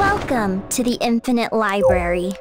Welcome to the Infinite Library.